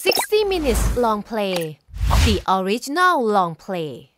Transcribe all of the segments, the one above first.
60 minutes long play. The original long play.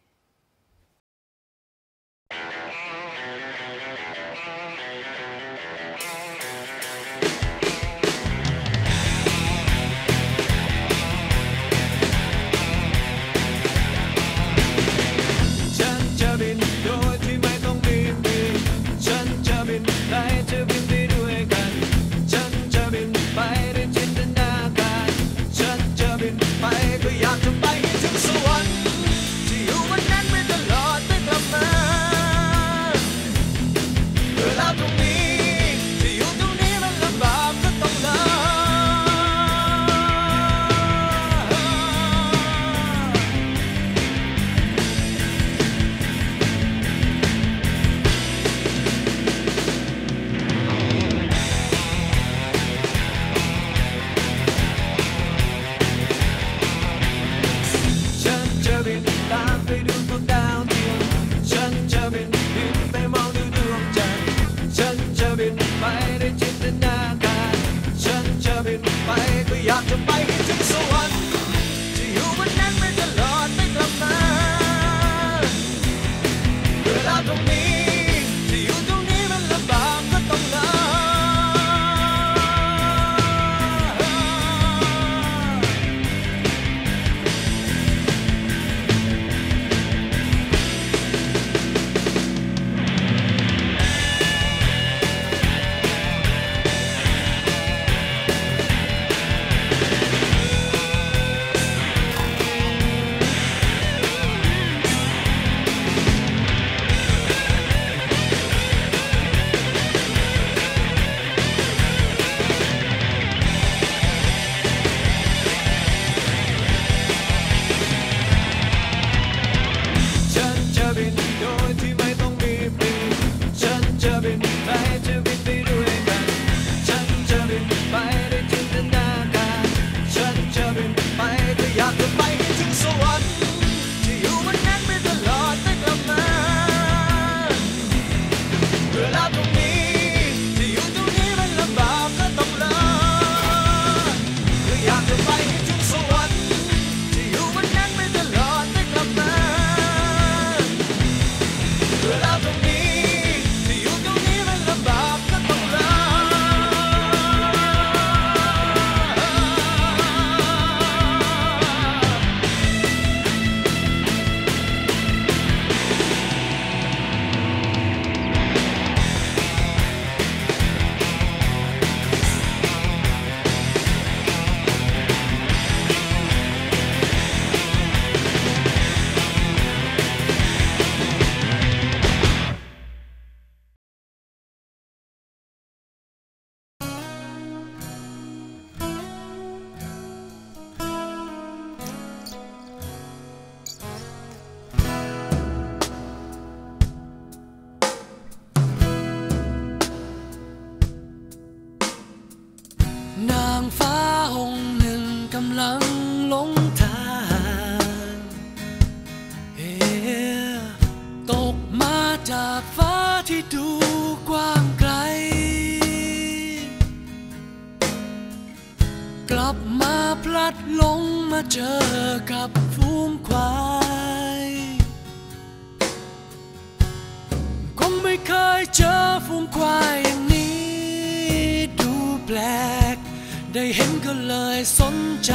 ใจ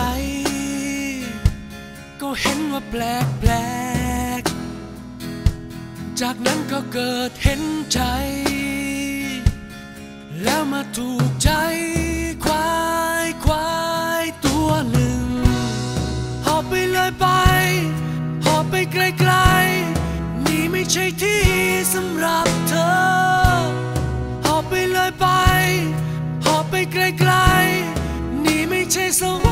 ก็เห็นว่าแปลกแปลก จากนั้นก็เกิดเห็นใจ แล้วมาถูกใจควายควายตัวหนึ่ง หอบไปเลยไป หอบไปไกลไกลนี่ไม่ใช่ที่สำหรับเธอ หอบไปเลยไป หอบไปไกลไกลนี่ไม่ใช่สม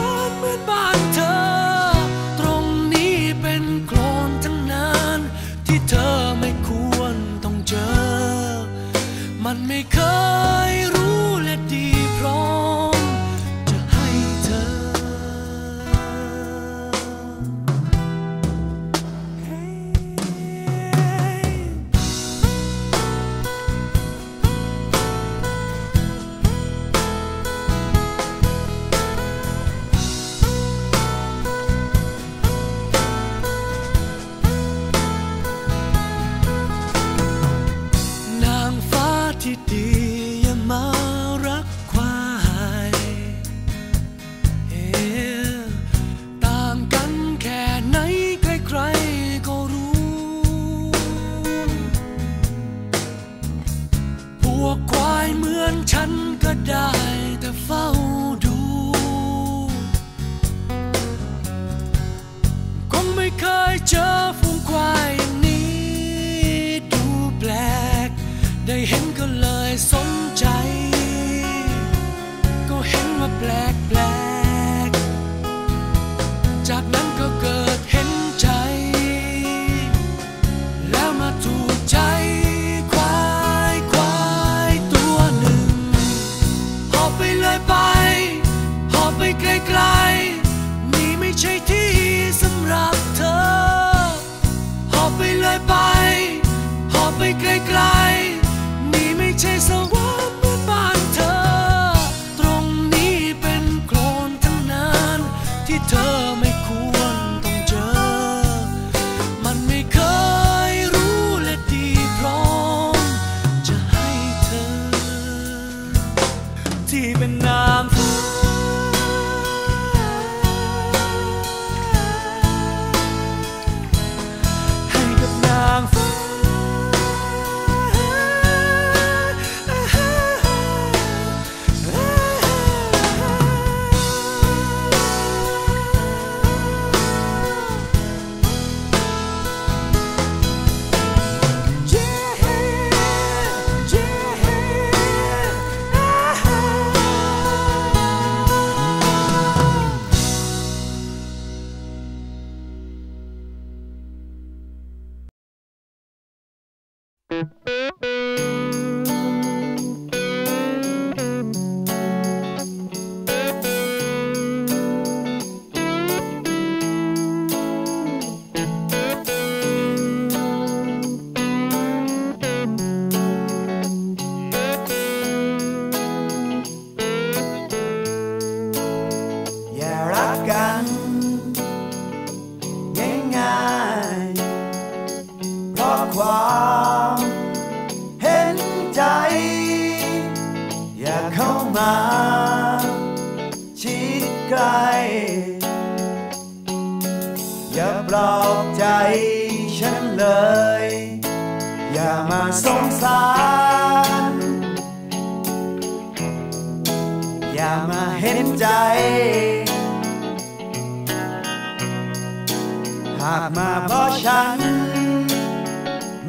หากมาเพราะฉัน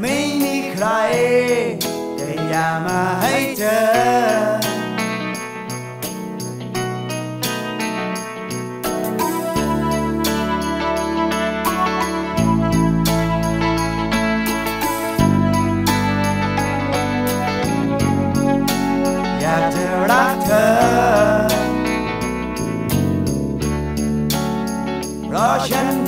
ไม่มีใคร แต่อย่ามาให้เจอ อยากจะรักเธอ เพราะฉัน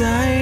desire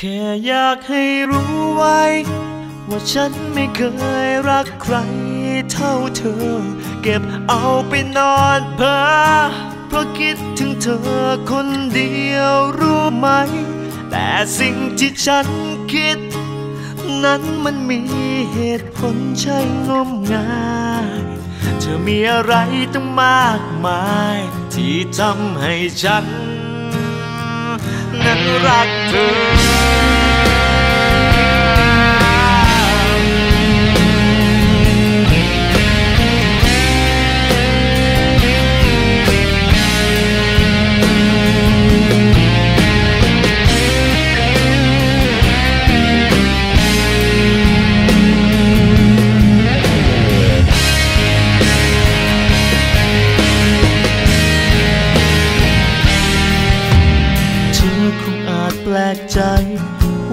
แค่อยากให้รู้ไว้ ว่าฉันไม่เคยรักใครเท่าเธอ เก็บเอาไปนอนเพ้อเพราะคิดถึงเธอคนเดียวรู้ไหม แต่สิ่งที่ฉันคิด นั้นมันมีเหตุผลใช่งมงายเธอมีอะไรตั้งมากมาย ที่ทำให้ฉัน นั้นรักเธอ กใจ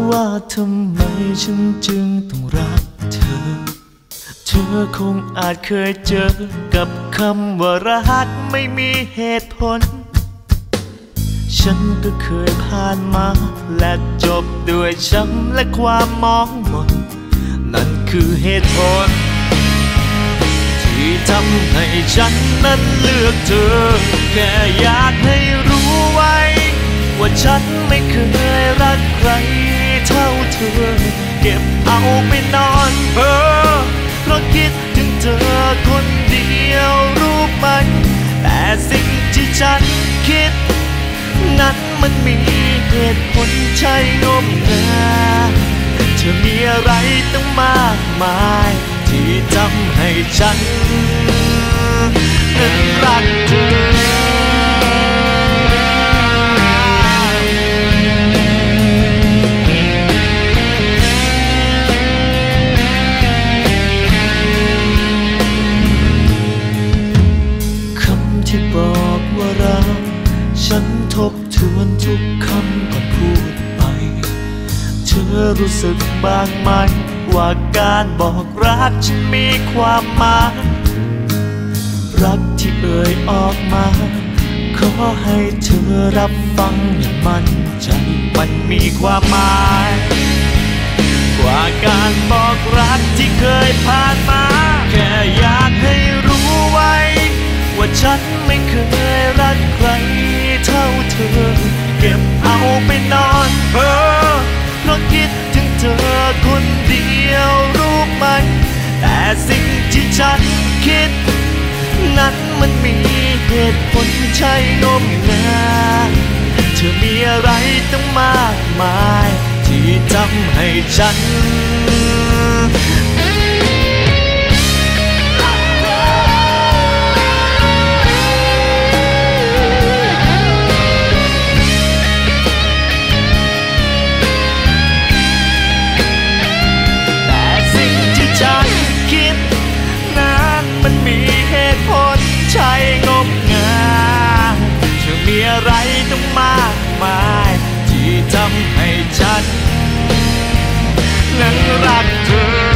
ว่าทำไมฉันจึงต้องรักเธอ เธอคงอาจเคยเจอกับคำว่ารักไม่มีเหตุผล ฉันก็เคยผ่านมา และจบด้วยช้ำและความมองมนนั่นคือเหตุผล ที่ทำให้ฉันนั้นเลือกเธอ แค่อยากให้รู้ไว้ ว่าฉันไม่เคยรักใครเท่าเธอ เก็บเอาไปนอนเพ้อเพราะคิดถึงเธอคนเดียวรู้ไหมแต่สิ่งที่ฉันคิด นั้นมันมีเหตุผลใช่งมงายเธอมีอะไรตั้งมากมาย ที่ทำให้ฉันนั้นรักเธอ วนทุกคำก่อนพูดไป เธอรู้สึกบ้างไหมว่าการบอกรักฉันมีความหมายรักที่เอ่ยออกมา ขอให้เธอรับฟังอย่างมั่นใจมันมีความหมายกว่าการบอกรักที่เคยผ่านมา แค่อยากให้รู้ไว้ ว่าฉันไม่เคยรักใคร เธอ เก็บเอาไปนอนเพ้อเพราะคิดถึงเธอคนเดียวรู้ไหม แต่สิ่งที่ฉันคิด นั้นมันมีเหตุผลใช่งมงายเธอมีอะไรตั้งมากมาย ที่ทำให้ฉัน ใช่งมงายเธอมีอะไรต้องมากมาย ที่ทำให้ฉันนั้นรักเธอ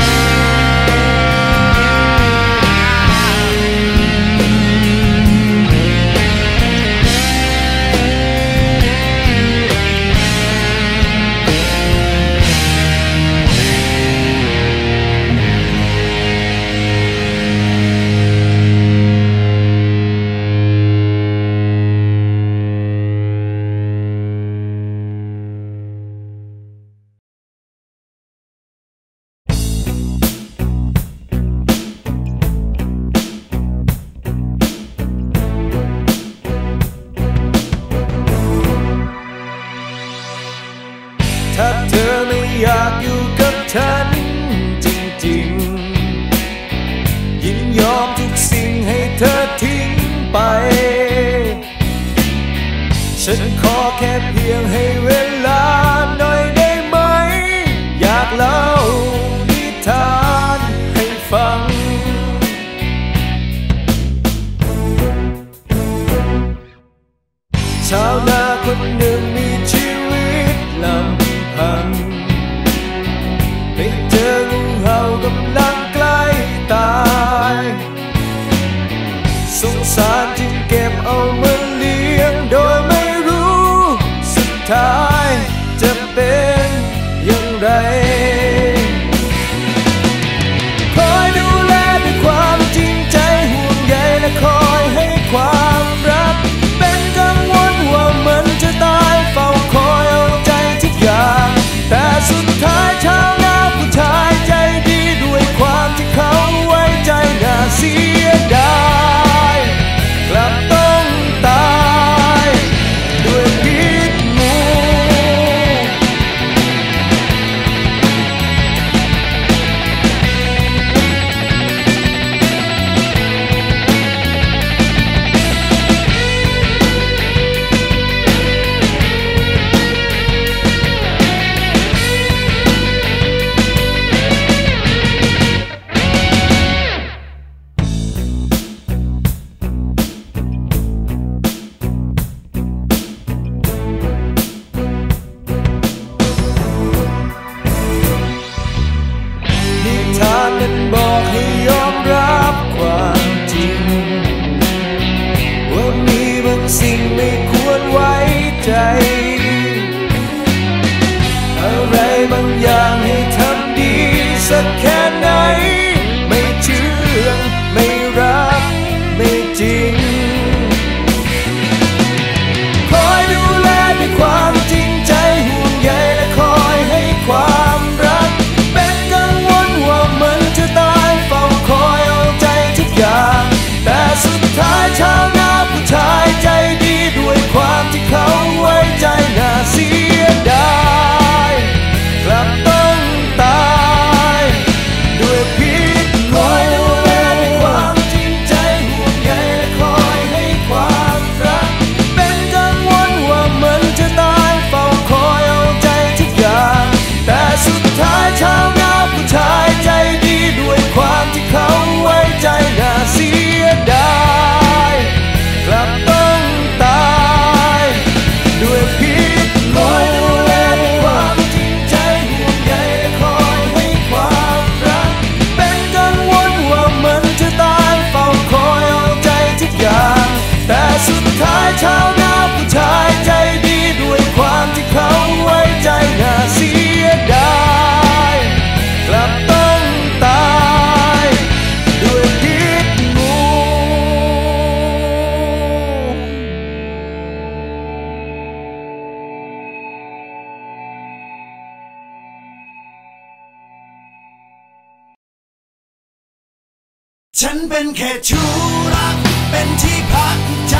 ฉันเป็นแค่ชู้รัก เป็นที่พักใจ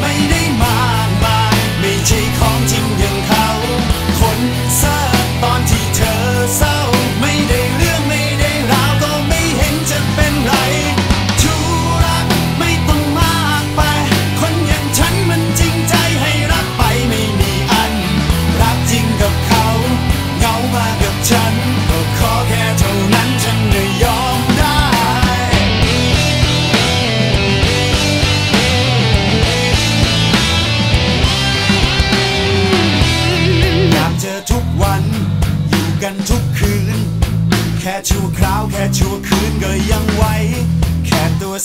ไม่ได้มากมายไม่ใช่ของจริงอย่างเขา คนส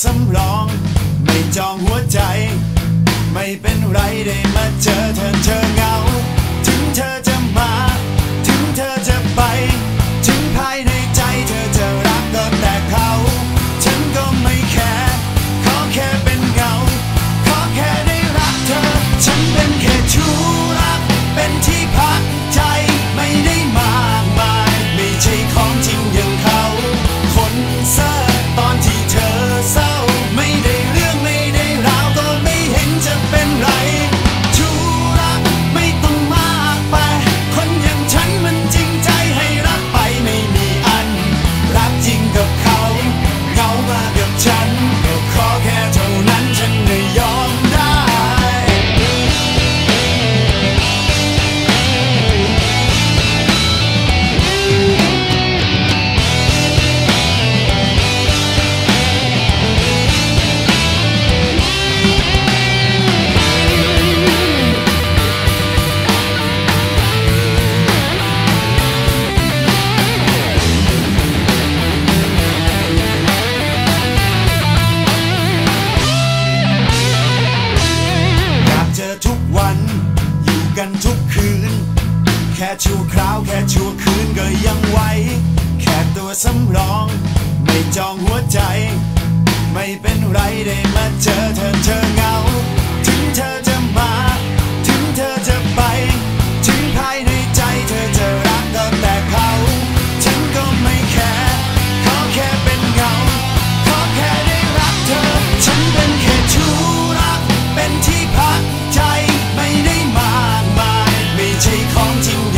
สำรอง ไม่จองหัวใจ ไม่เป็นไรได้มาเจอเธอเธอเงา 黄金。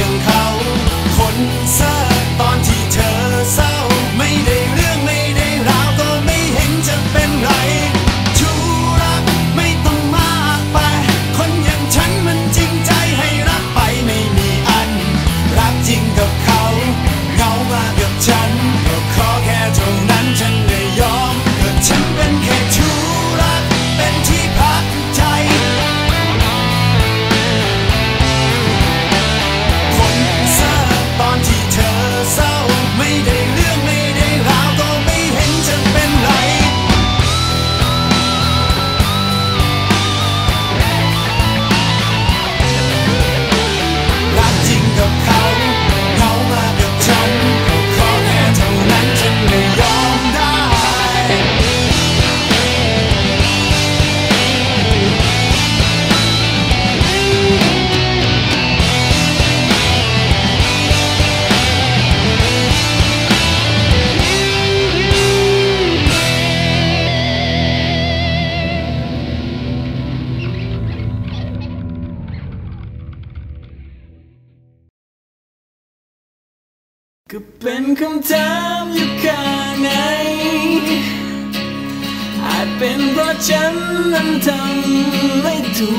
ฉันนั้นทำไม่ถู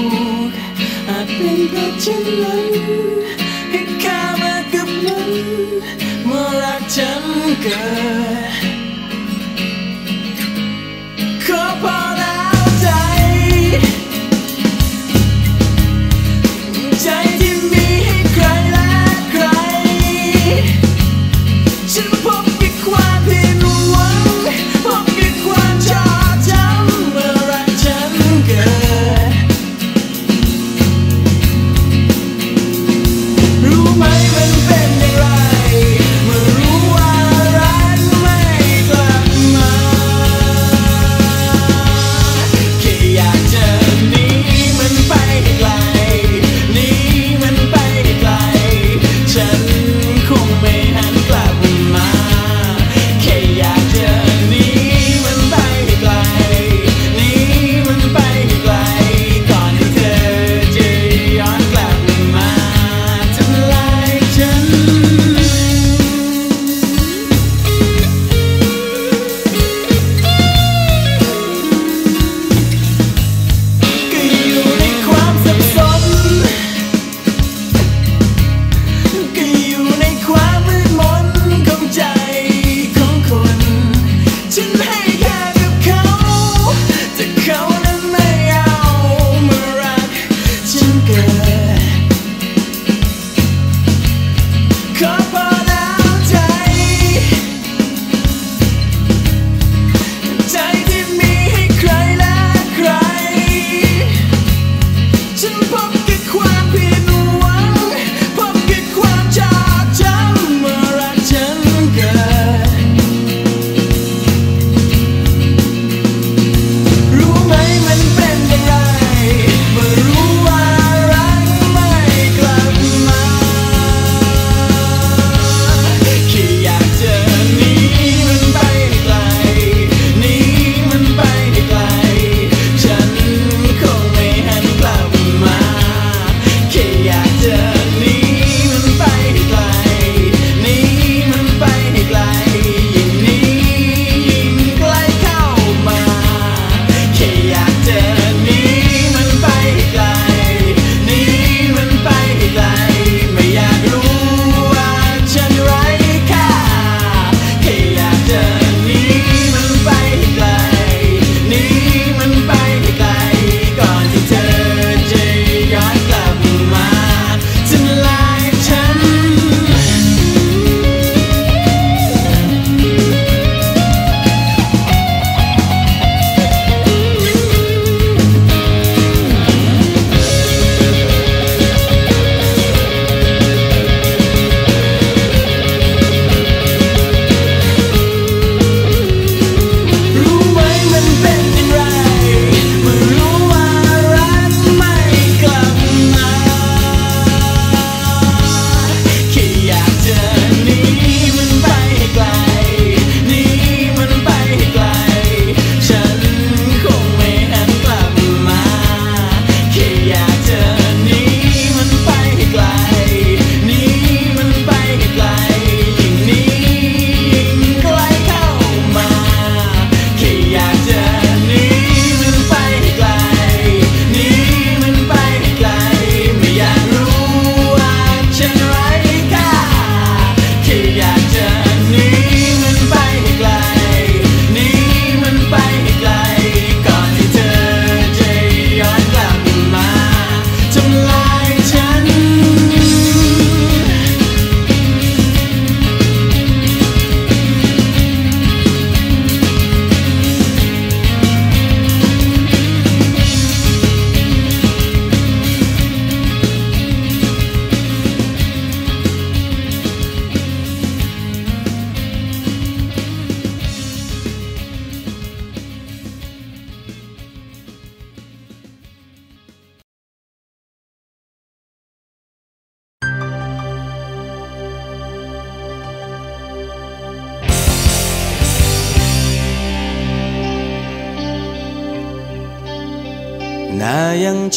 กอาจเป็นเพราะฉันนั้นให้ค่ามากับมันเมื่อรักฉันเกิด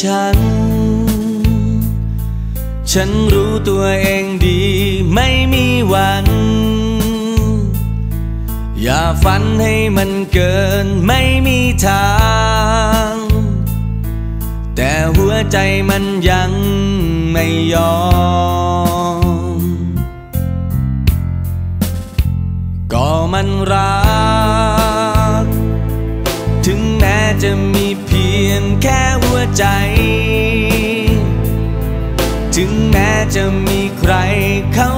ฉัน ฉันรู้ตัวเองดีไม่มีวัน อย่าฝันให้มันเกินไม่มีทาง แต่หัวใจมันยังไม่ยอม ก็มันรัก ถึงแม้จะมี ใจ ถึงแม้จะมีใครเขา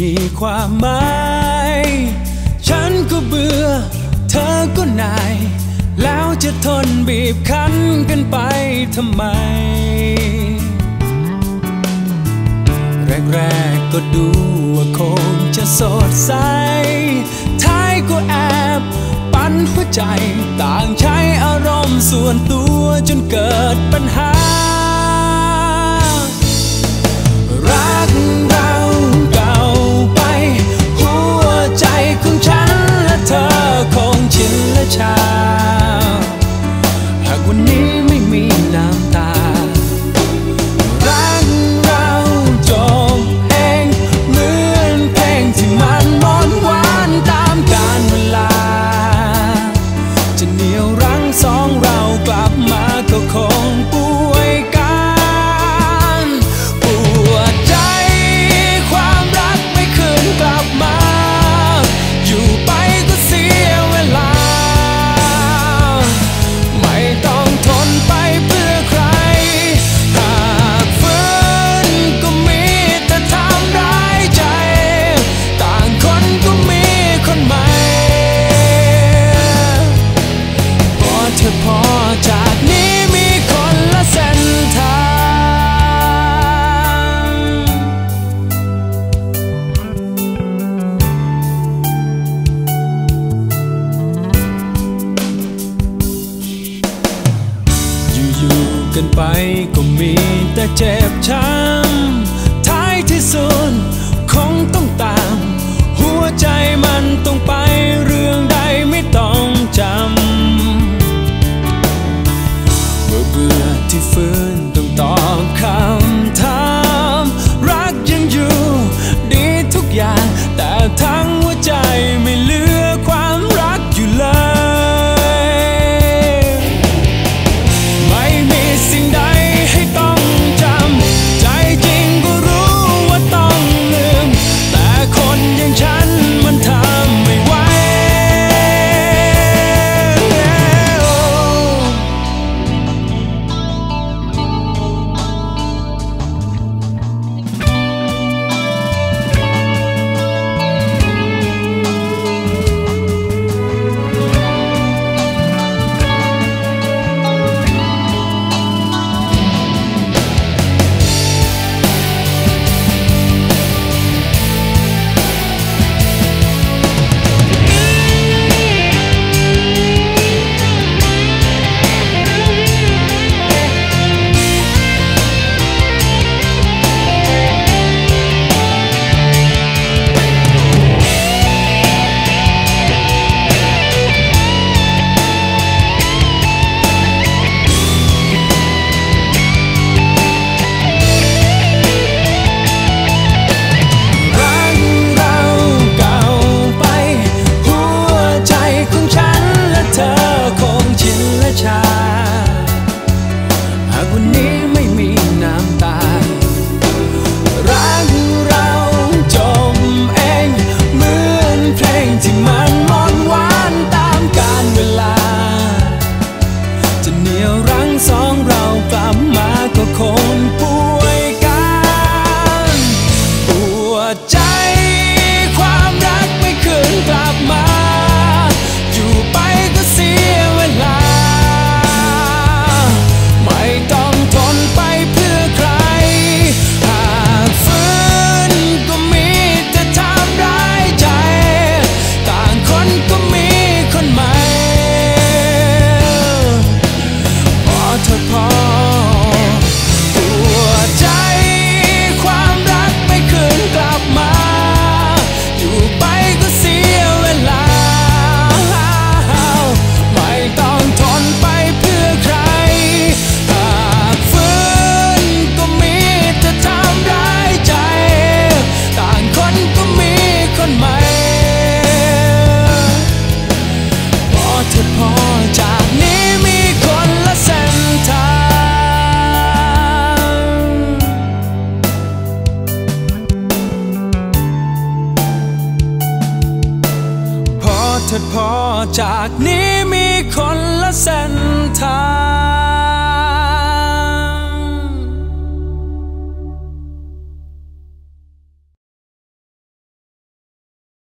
มีความหมาย ฉันก็เบื่อ เธอก็นาย แล้วจะทนบีบคั้นกันไปทำไม แรกๆก็ดูว่าคงจะสดใส ท้ายก็แอบปั่นหัวใจ ต่างใช้อารมณ์ส่วนตัวจนเกิดปัญหา รัก เชาหากวันนี้ไม่มีน้ำตา